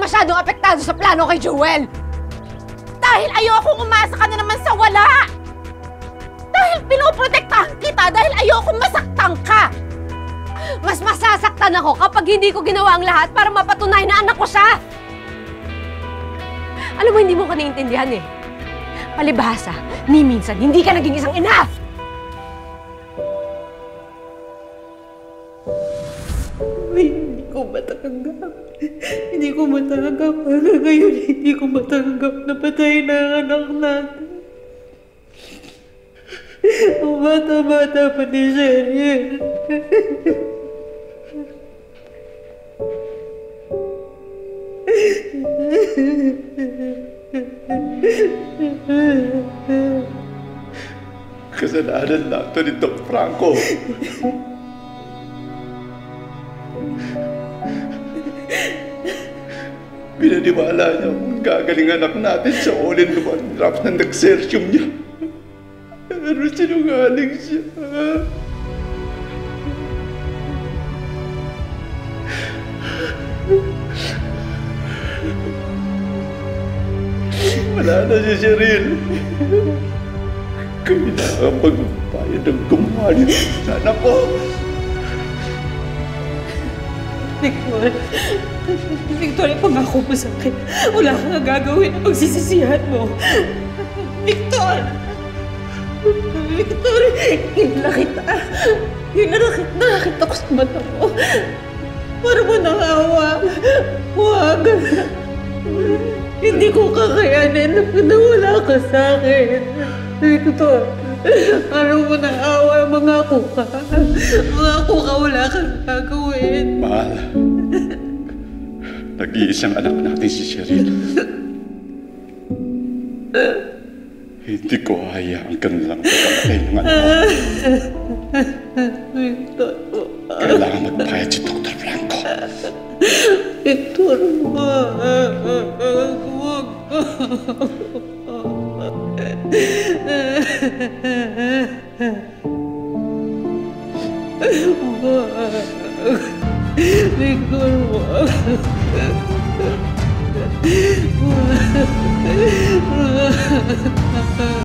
masyadong apektado sa plano kay Joel. Dahil ayokong umasa ka na naman sa wala! Dahil pinoprotektahan kita dahil ayokong masaktan ka! Mas masasaktan ako kapag hindi ko ginawa ang lahat para mapatunay na anak ko siya! Alam mo, hindi mo ka naiintindihan eh. Palibhasa, ni minsan, hindi ka naging isang ina! Hindi ko matanggap. Hindi ko matanggap. Hanggang ngayon, hindi ko matanggap na patay na ang anak natin. Ang bata-bata pa ni Cheryl. Kasalanan lang ito ni Doc Franco. Pinaniwala niya kung gagaling anak natin sa all-in-one drop ng Dexertium niya. Pero sinungaling siya. Wala na si Cheryl. Kailangan magbayad ng gumawa sa anak ko. Victor, Victor, pangako mo sa akin. Wala kang gagawin na pagsisisihan mo. Victor! Victor, hinala kita. Hinala kita. Nakita ko sa mata mo. Para mo nangawa. Huwag. Hindi ko kakayanin na wala ka sa akin. Victor, ano mo na awa, mangako ka. Mangako ka, wala kang gagawin. Mahal. Nag-iisang anak natin si Cheryl. Hindi ko hayaan ka na lang pagkamatay ng anak ko. Victor, Kailangan magbayad si Dr. Blanco. Victor, 我你恨我我我